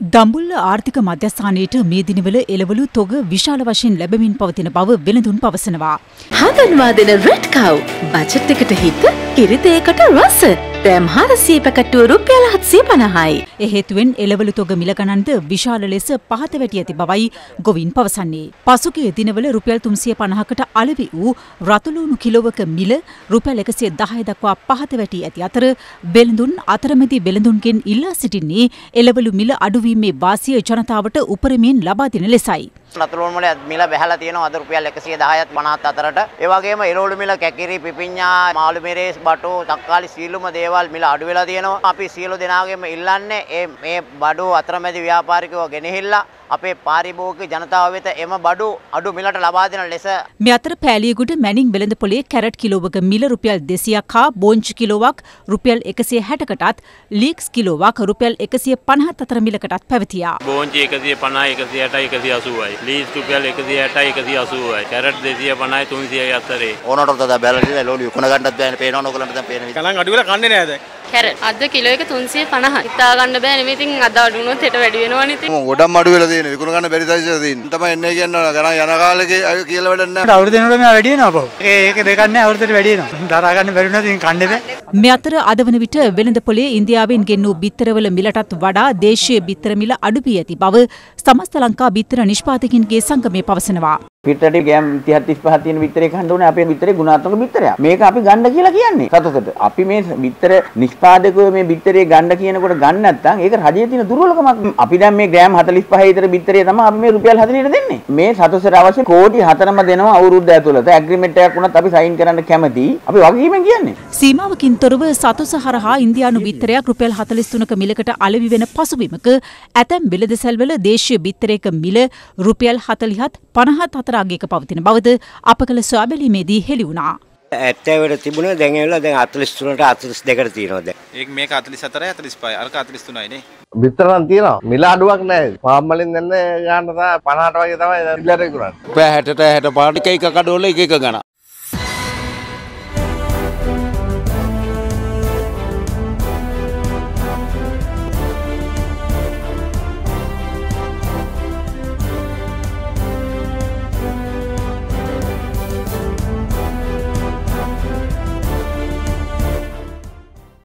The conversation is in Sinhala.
දම්බුල්ල ආර්ථික මධ්‍යස්ථානයට මේ දිනවල එළවලු තොග විශාල වශයෙන් ලැබමින් පවතින බව වෙළඳුන් පවසනවා. හදන්වා දෙන රෙඩ් කව් බජට් එකට හිත කිරිතයකට රස දැම් හරසී පැකට්ටුව රුපියල් හත්සේ පණහයි. එහෙතුවෙන් එළවලු තොග මිලගණන්ද විශාල ලෙස පහත වැටි ඇති බවයි ගොවින් පවසන්නේ. පසුගිය දිනවල රුපියල් තුන්සිය පණහකට අලවි වූ රතුලූුණු කිලෝවක මිල රුපියල් එකසේ දහය දක්වා පහත වැටි ඇති අතර බෙළඳුන් අතරමැති බෙළඳුන්ගෙන් ඉල්ලා සිටින්නේ එළවලු මිල අඩුවීමේ වාසිය ජනතාවට උපරමයෙන් ලබා දෙන ලෙසයි. නතුරුන් වල මිල බැහැලා තියෙනවා අද රුපියල් 110ත් 50ත් අතරට. ඒ වගේම එළවලු මිල කැකිරි පිපිඤ්ඤා මාළු මිරේස් බටු තක්කාලි සීලුම දේවල් මිල අඩු වෙලා තියෙනවා. අපි සියලු දෙනාගේම ඉල්ලන්නේ මේ මේ බඩු අතරමැදි ව්‍යාපාරිකයෝ ගෙනහිල්ලා අපේ පාරිභෝගික ජනතාව වෙත එම බඩු අඩු මිලට ලබා දෙන ලෙස මේ අතර පෑලියගොඩ මැනින් වෙළඳ පොලේ කැරට් කිලෝවක මිල රුපියල් 200ක් හා බෝංචි කිලෝවක් රුපියල් 160කටත් ලීක්ස් කිලෝවක් රුපියල් 150ත් අතර මිලකටත් පැවතියා. බෝංචි එකසිය පණයි එකසි අටයි එකසි අසුවයි. ලීස් රුපියල් එකසි අටයි එකසි අසුවයි. කැරට් දෙසිය පණයි තුන්සිය අත්තරේ ඕනට තද බැලට ලෝලි විකුණ ගන්නත් බෑනේ පේනවා නොකලන්ට දැන් පේන ගණන් අඩු වෙලා කන්නේ නෑද කැරට් අද කිලෝ එක 350 හිතා ගන්න බෑ නෙමෙයි. ඉතින් අද අඩු වුණොත් හෙට වැඩි වෙනවනේ ඉතින්. ගොඩක් අඩු වෙලා තියෙන විකුණ ගන්න බැරි සයිසෙ තියෙන තමයි එන්නේ කියනවා ගණන් යන කාලෙක අය කියලා වැඩක් නැහැ. අවුරුදු දෙනකොට මෙයා වැඩි වෙනවා පො ඒක දෙකක් නෑ අවුරුද්දට වැඩි වෙනවා. දරා ගන්න බැරි වුණාද ඉතින් කන්නේ බෑ. මේ අතර අද වන විට වෙළඳ පොලේ ඉන්දියාවෙන් ගෙන්නූ බිත්තරවල මිලටත් වඩා දේශීය බිත්තර මිල අඩු වී ඇති බව සමස්ත ලංකා බිත්තර නිෂ්පාදකින්ගේ සංගමය පවසනවා. පිටරට ගෑම් 30 35 තියෙන බිත්තරේ කන්න ඕනේ අපේ බිත්තරේ ගුණාත්මක බිත්තරයක්. මේක අපි ගන්න කියලා කියන්නේ සතුටට. අපි මේ බිත්තර නිෂ්පාදකයෝ මේ බිත්තරේ ගන්න කියනකොට ගන්න නැත්නම් ඒක රජයේ තියෙන දුර්වලකමක්. අපි දැන් මේ ග්‍රෑම් 45 විතර බිත්තරේ තමයි අපි මේ රුපියල් 40ට දෙන්නේ. මේ සතුටට අවශ්‍ය කෝටි 4ම දෙනවා අවුරුද්ද ඇතුළත. ඇග්‍රීමන්ට් එකක් වුණත් අපි සයින් කරන්න කැමතියි. අපි වගකීමෙන් කියන්නේ. සීමාවකින් තොරව සතුස හරහා ඉන්දයානු බිත්තරයක් රුපියල් 43ක මිලකට අලෙවි වෙන පසුබිමක ඇතැම් වෙළඳසැල්වල දේශීය බිත්තරයක මිල රුපියල් 40ත් 50ත් අතර අගයක පවතින බවද අප කළ සොයාබැලීමේදී හෙළි වුණා. ඇත්තවට තිබුණ දැන් ඇවිල්ලා දැන් 43ට 42ට තියෙනවා දැන්. ඒක මේක 44යි 45යි අරක 43යි නේ. බිත්තර නම් තියෙනවා. මිල අඩුවක් නැහැ. ෆාම් වලින් දෙන්නේ ගන්න තමයි 50ට වගේ තමයි පෑ හැටට හැට පාට එක එක කඩවල එක එක ගණ